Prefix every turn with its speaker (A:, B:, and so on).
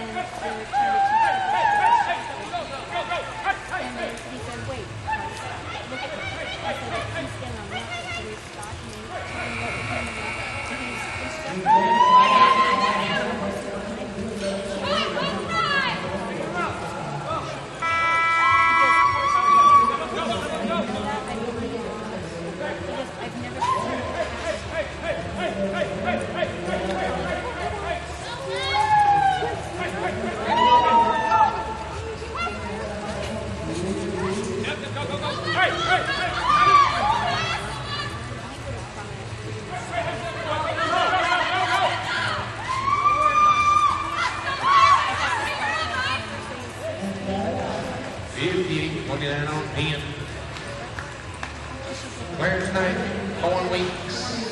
A: and they were trying to teach us. And then he said, wait, look at him. I said, he's still on nothing. So we stopped and we told what coming up. And he's
B: Where's tonight? Corn week.